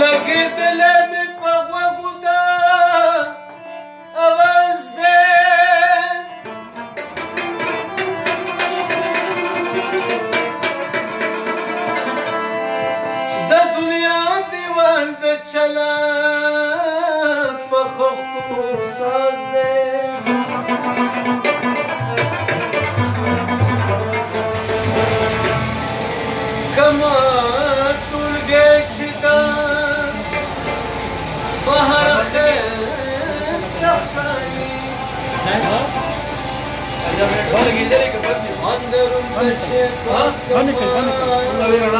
لګېدلې مې په غوږو ته اواز دی د دنیا دیوال د چلا په خوښ ساز دی 반대편 반대편 반대편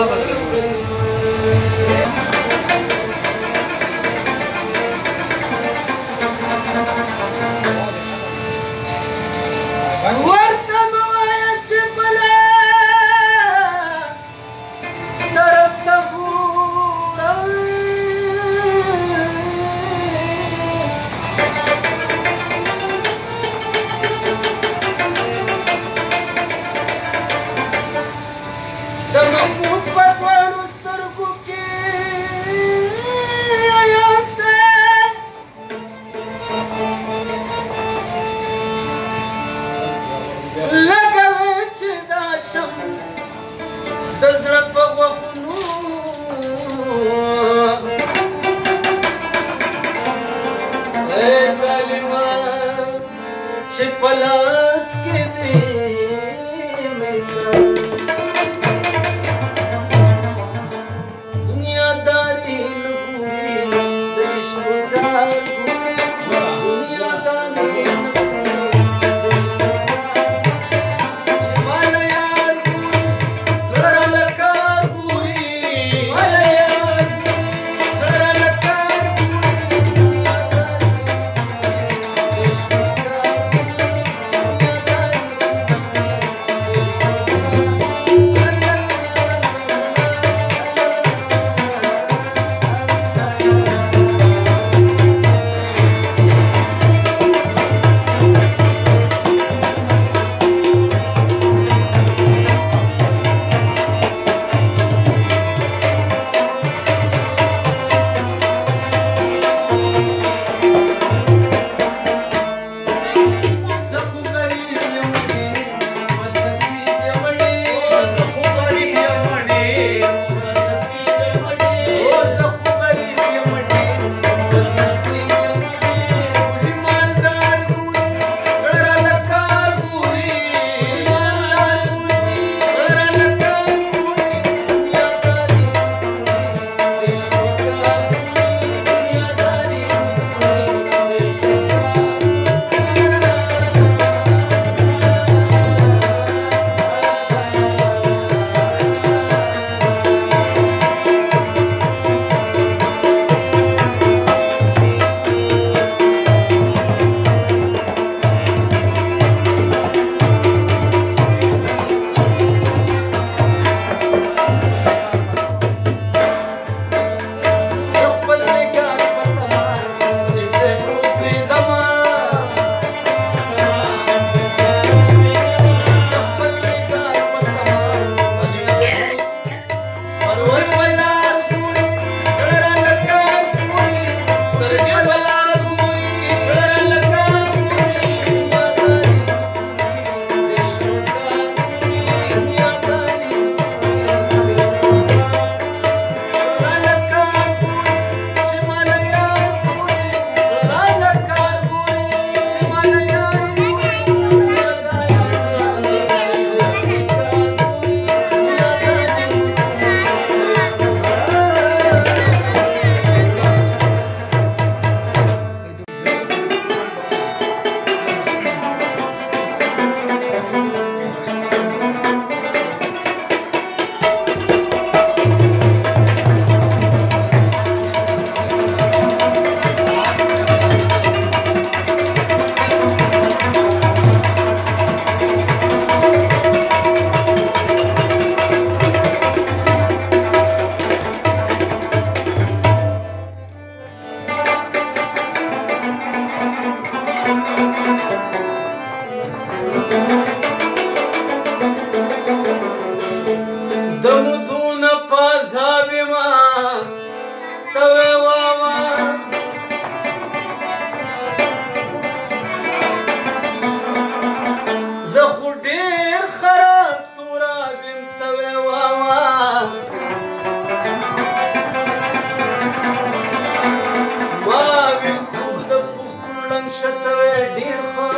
شته ډیر خو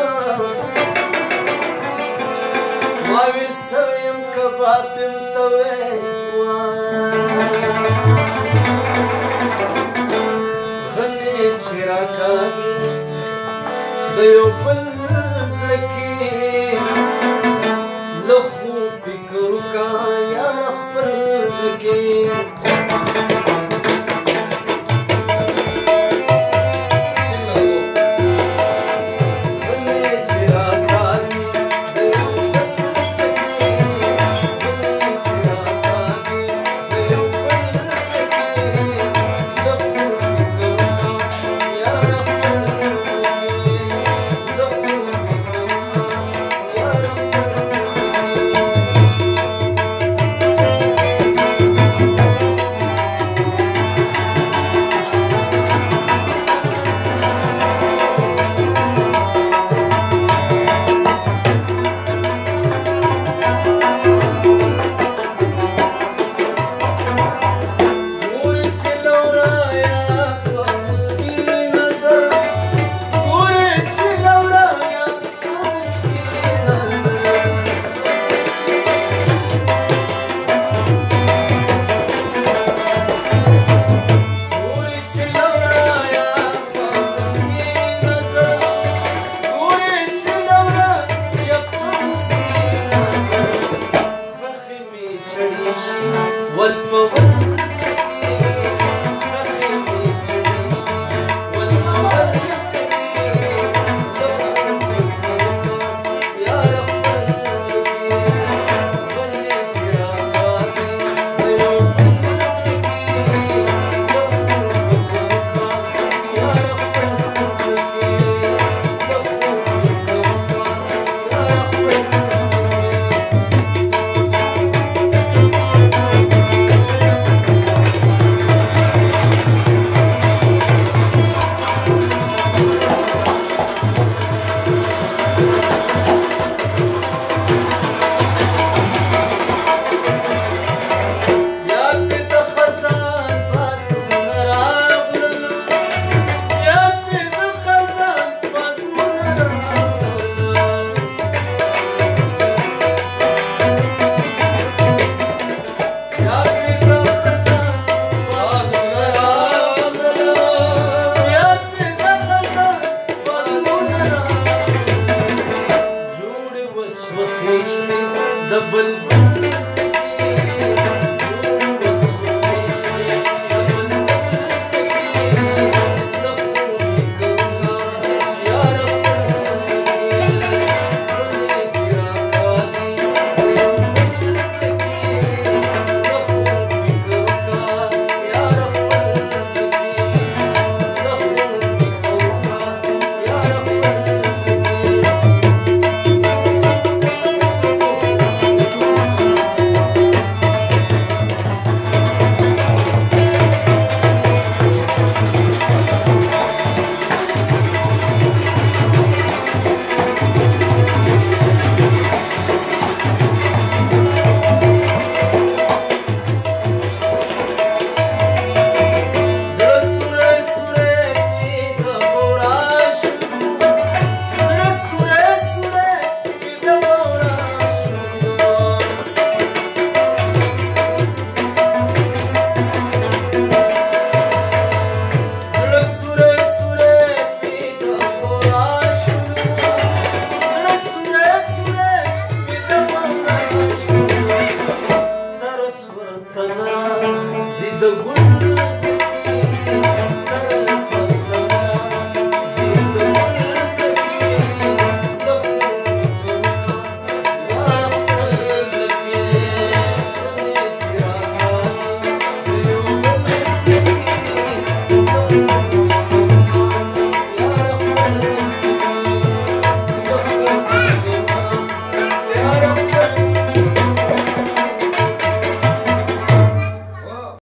ما ویل سویم کبابم ته غنې چې راکاږي د یو بل